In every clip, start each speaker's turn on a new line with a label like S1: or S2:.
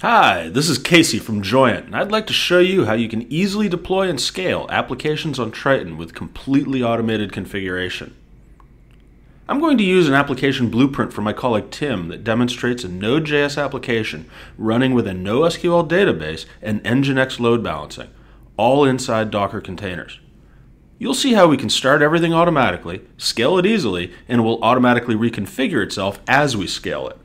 S1: Hi, this is Casey from Joyent, and I'd like to show you how you can easily deploy and scale applications on Triton with completely automated configuration. I'm going to use an application blueprint from my colleague Tim that demonstrates a Node.js application running with a NoSQL database and Nginx load balancing, all inside Docker containers. You'll see how we can start everything automatically, scale it easily, and it will automatically reconfigure itself as we scale it.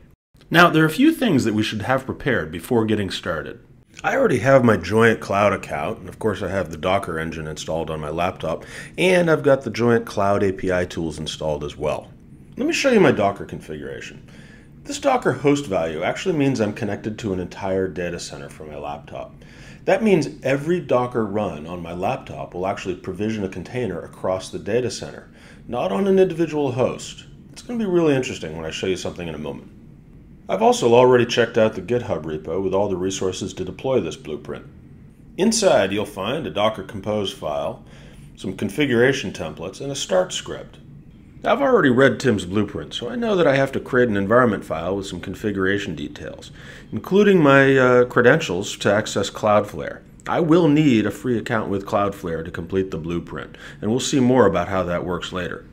S1: Now, there are a few things that we should have prepared before getting started. I already have my Joyent Cloud account, and of course, I have the Docker engine installed on my laptop, and I've got the Joyent Cloud API tools installed as well. Let me show you my Docker configuration. This Docker host value actually means I'm connected to an entire data center from my laptop. That means every Docker run on my laptop will actually provision a container across the data center, not on an individual host. It's going to be really interesting when I show you something in a moment. I've also already checked out the GitHub repo with all the resources to deploy this blueprint. Inside, you'll find a Docker Compose file, some configuration templates, and a start script. I've already read Tim's blueprint, so I know that I have to create an environment file with some configuration details, including my uh, credentials to access Cloudflare. I will need a free account with Cloudflare to complete the blueprint, and we'll see more about how that works later.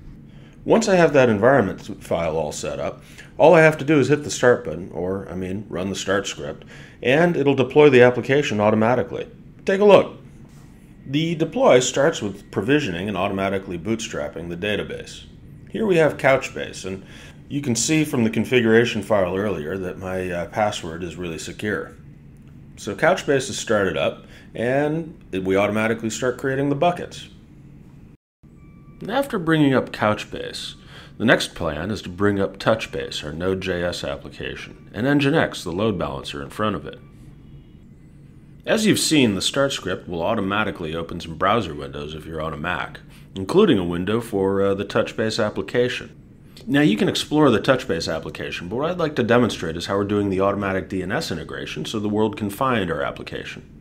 S1: Once I have that environment file all set up, all I have to do is hit the start button, or I mean, run the start script, and it'll deploy the application automatically. Take a look. The deploy starts with provisioning and automatically bootstrapping the database. Here we have Couchbase, and you can see from the configuration file earlier that my uh, password is really secure. So Couchbase is started up, and we automatically start creating the buckets. After bringing up Couchbase, the next plan is to bring up TouchBase, our Node.js application, and Nginx, the load balancer in front of it. As you've seen, the start script will automatically open some browser windows if you're on a Mac, including a window for uh, the TouchBase application. Now you can explore the TouchBase application, but what I'd like to demonstrate is how we're doing the automatic DNS integration so the world can find our application.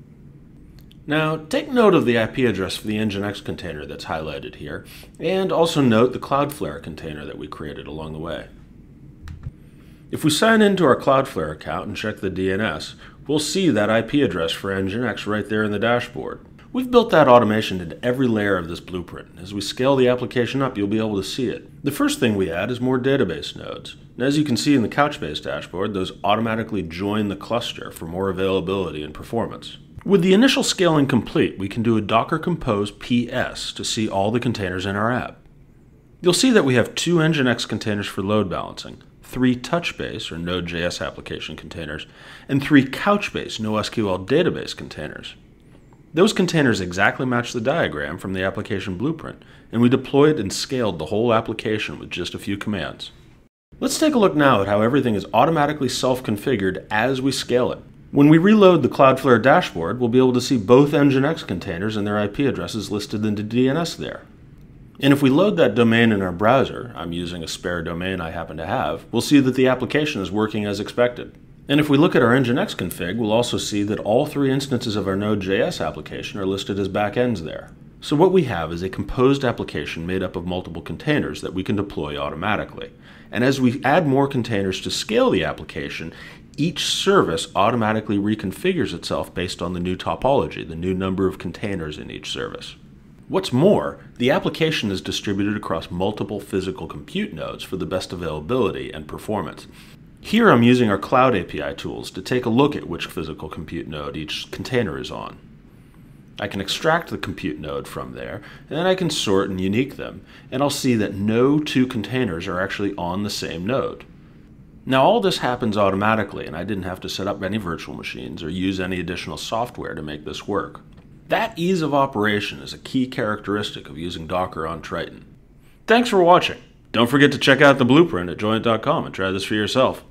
S1: Now, take note of the IP address for the Nginx container that's highlighted here, and also note the Cloudflare container that we created along the way. If we sign into our Cloudflare account and check the DNS, we'll see that IP address for Nginx right there in the dashboard. We've built that automation into every layer of this blueprint. As we scale the application up, you'll be able to see it. The first thing we add is more database nodes. And as you can see in the Couchbase dashboard, those automatically join the cluster for more availability and performance. With the initial scaling complete, we can do a docker compose ps to see all the containers in our app. You'll see that we have two Nginx containers for load balancing, three Touchbase or Node.js application containers, and three Couchbase NoSQL database containers. Those containers exactly match the diagram from the application blueprint, and we deployed and scaled the whole application with just a few commands. Let's take a look now at how everything is automatically self-configured as we scale it. When we reload the Cloudflare dashboard, we'll be able to see both Nginx containers and their IP addresses listed in the DNS there. And if we load that domain in our browser, I'm using a spare domain I happen to have, we'll see that the application is working as expected. And if we look at our Nginx config, we'll also see that all three instances of our Node.js application are listed as backends there. So what we have is a composed application made up of multiple containers that we can deploy automatically. And as we add more containers to scale the application, each service automatically reconfigures itself based on the new topology, the new number of containers in each service. What's more, the application is distributed across multiple physical compute nodes for the best availability and performance. Here I'm using our Cloud API tools to take a look at which physical compute node each container is on. I can extract the compute node from there, and then I can sort and unique them, and I'll see that no two containers are actually on the same node. Now all this happens automatically, and I didn't have to set up any virtual machines or use any additional software to make this work. That ease of operation is a key characteristic of using Docker on Triton. Thanks for watching. Don't forget to check out the blueprint at joyent.com and try this for yourself.